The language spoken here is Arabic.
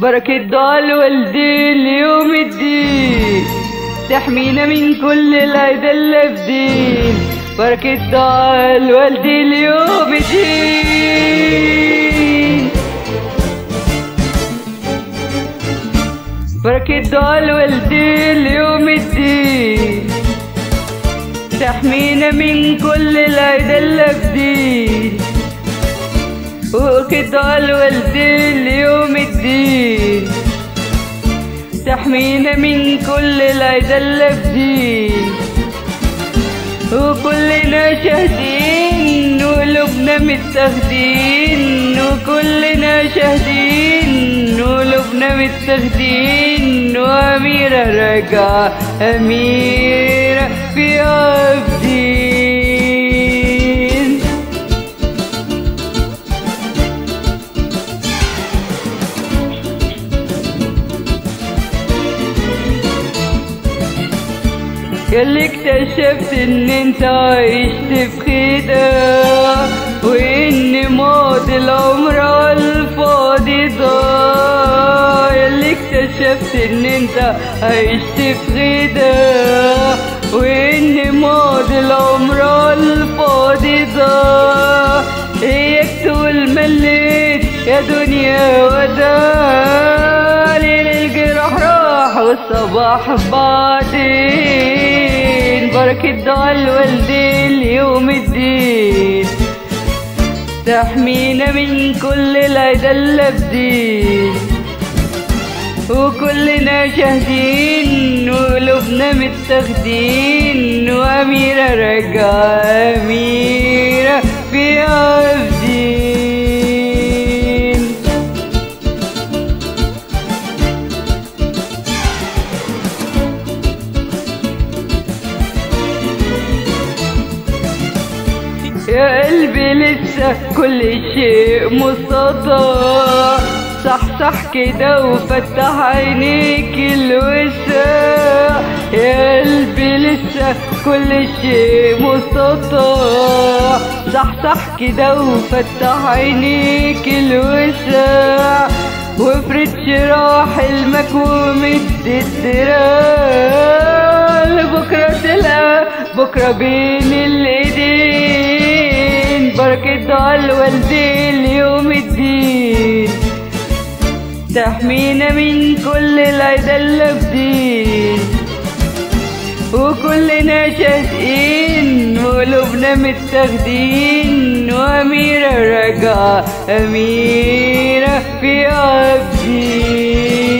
بركة دعاء والدي اليوم الدين. تحمينا من كل العدا اللي في دين بركة دعاء الوالدي اليوم الدين. بركة دعاء الوالدي اليوم الدين. تحمينا من كل العدا اللي وكده الوالدي اليوم الدين. تحمينا من كل اللي في دين وكلنا شاهدين وقلوبنا متاخدين. وكلنا شاهدين وقلوبنا متاخدين. وأميرة راجعة أميرة في ياللي اكتشفت إن أنت عشت في خداع وإن ماضي العمر على الفاضي ضاع. ياللي اكتشفت إن أنت عشت في خداع وإن ماضي العمر على الفاضي ضاع. إياك تقول مليت يا دنيا وداع ليل الجراح راح والصباح بعدين. بركة دعاء الوالدين اليوم الدين. تحمينا من كل العدا اللي بدين وكلنا شاهدين وقلوبنا متاخدين وأميرة راجعة أميرة في يا قلبي لسه كل شيء مستطاع صح صح كده وفتح عينيك الوسع. يا قلبي لسه كل شيء مستطاع صح صح كده وفتح عينيك الوسع. وافرد شراح حلمك ومد الدراع لبكرة تلقى بكرة بين الايدين رضا والدي ليوم الدين. تحمينا من كل العدى اللي بدين وكلنا شادقين وقلوبنا متاخدين. وأميرة رجع أميرة في عبدين